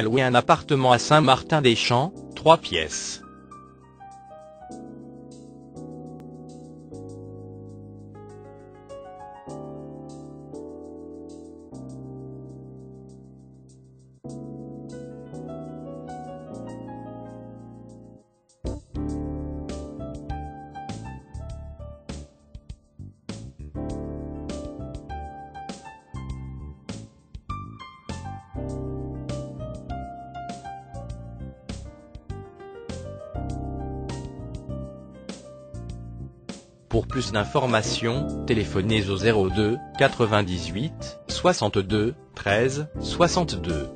louer un appartement à Saint-Martin-des-Champs, 3 pièces. Pour plus d'informations, téléphonez au 02 98 62 13 62.